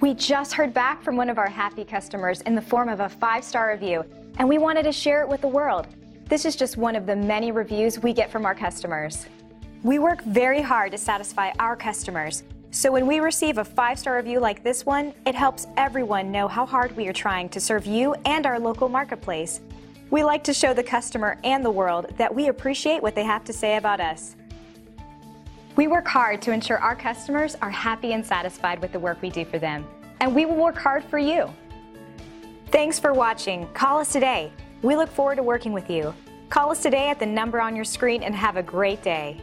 We just heard back from one of our happy customers in the form of a five star review, and we wanted to share it with the world. This is just one of the many reviews we get from our customers. We work very hard to satisfy our customers, so when we receive a five star review like this one, it helps everyone know how hard we are trying to serve you and our local marketplace. We like to show the customer and the world that we appreciate what they have to say about us. We work hard to ensure our customers are happy and satisfied with the work we do for them, and we will work hard for you. Thanks for watching. Call us today. We look forward to working with you. Call us today at the number on your screen and have a great day.